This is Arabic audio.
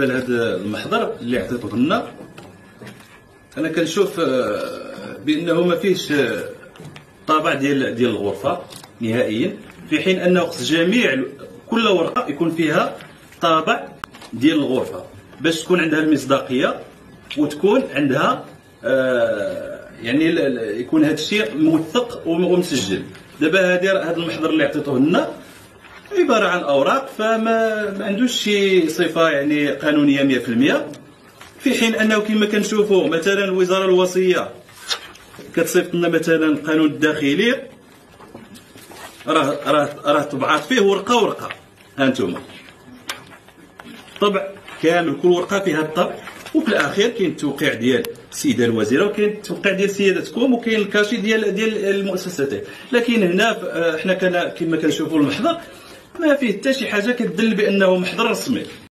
بالنسبة لهذا المحضر اللي عطيتوه لنا أنا كنشوف آه، بأنه ما فيهش آه، طابع ديال ديال الغرفة نهائيا في حين انه خص جميع كل ورقة يكون فيها طابع ديال الغرفة باش تكون عندها المصداقية وتكون عندها آه، يعني يكون هذا الشيء موثق ومسجل. دابا هذه هذا المحضر اللي عطيتوه لنا عبارة عن أوراق فما ما عندوش شي صفة يعني قانونية 100% في حين أنه كما كنشوفوا مثلا الوزاره الوصية كتصيفط لنا مثلا القانون الداخلي. راه راه راه طبعات فيه ورقة ورقة. ها أنتم طبع كامل كل ورقة فيها الطبع. وفي الأخير كاين التوقيع ديال السيده الوزيرة وكاين التوقيع ديال سيادتكم وكاين الكاشي ديال ديال المؤسسات لكن هنا آه، حنا كما كنشوفوا المحضر ما فيه حتى شي حاجة كتدل بأنه محضر رسمي.